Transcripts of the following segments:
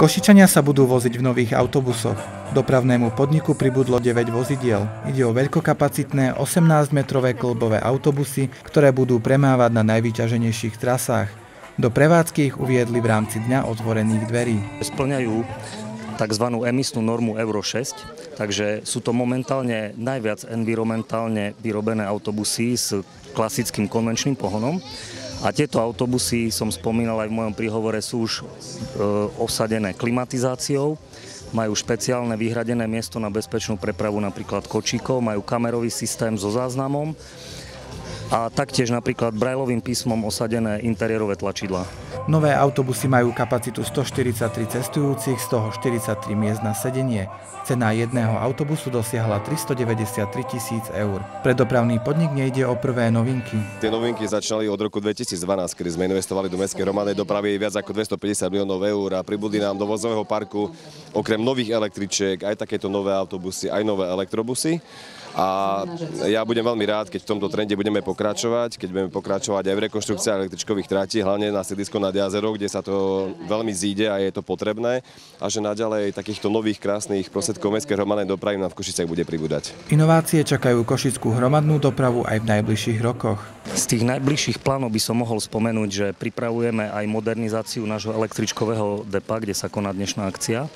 Košičania sa budú voziť v nových autobusoch. Dopravnému podniku pribudlo 9 vozidiel. Ide o veľkokapacitné 18-metrové klbové autobusy, ktoré budú premávať na najvyťaženejších trasách. Do prevádzky ich uviedli v rámci Dňa otvorených dverí. Splňajú tzv. emisnú normu Euro 6, takže sú to momentálne najviac environmentálne vyrobené autobusy s klasickým konvenčným pohonom. A tieto autobusy, som spomínal aj v mojom príhovore, sú už e, klimatizáciou, majú špeciálne vyhradené miesto na bezpečnú prepravu napríklad kočíkov, majú kamerový systém so záznamom a taktiež napríklad brajlovým písmom osadené interiérové tlačidla. Nové autobusy majú kapacitu 143 cestujúcich, z toho 43 miest na sedenie. Cena jedného autobusu dosiahla 393 tisíc eur. Pre dopravný podnik nejde o prvé novinky. Tie novinky začali od roku 2012, kedy sme investovali do mestskej hromadnej dopravy viac ako 250 miliónov eur a pribudli nám do vozového parku okrem nových električiek aj takéto nové autobusy, aj nové elektrobusy. A ja budem veľmi rád, keď v tomto trende budeme pokračovať, keď budeme pokračovať aj v rekonštrukcii električkových tratí, hlavne na sídlisko nad jazero, kde sa to veľmi zíde a je to potrebné a že naďalej takýchto nových krásnych prostriedkov mestskej hromadnej dopravy na v Košicách bude pribúdať. Inovácie čakajú košickú hromadnú dopravu aj v najbližších rokoch. Z tých najbližších plánov by som mohol spomenúť, že pripravujeme aj modernizáciu nášho električkového depa, kde sa koná dnešná akcia.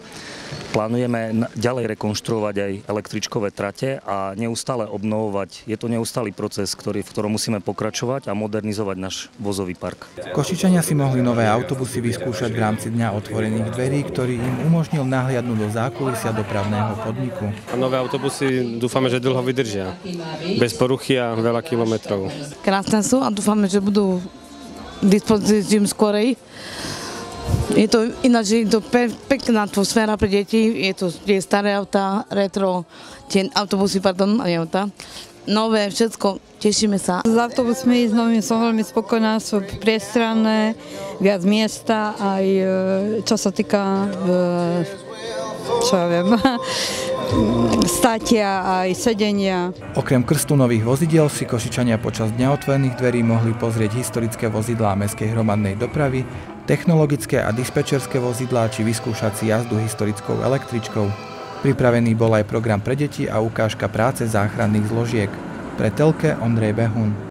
Plánujeme ďalej rekonštruovať aj električkové trate a neustále obnovovať. Je to neustály proces, ktorý, v ktorom musíme pokračovať a modernizovať náš vozový park. Košičania si mohli nové autobusy vyskúšať v rámci Dňa otvorených dverí, ktorý im umožnil nahliadnúť do zákulisia dopravného podniku. Nové autobusy dúfame, že dlho vydržia. Bez poruchy a veľa kilometrov. Krásne sú a dúfame, že budú k dispozícii skorej. Je to ináč, je to pe, pekná atmosféra pre deti, je to tie staré auta, retro, tie autobusy, pardon, nie auta, nové, všetko, tešíme sa. S autobusmi s novými som veľmi spokojná, sú priestranné, viac miesta, aj e, čo sa týka, e, čo ja viem, státia aj sedenia. Okrem krstu nových vozidiel si Košičania počas Dňa otvorených dverí mohli pozrieť historické vozidlá mestskej hromadnej dopravy, technologické a dispečerské vozidlá či vyskúšať jazdu historickou električkou. Pripravený bol aj program pre deti a ukážka práce záchranných zložiek. Pre telke Ondrej Behun.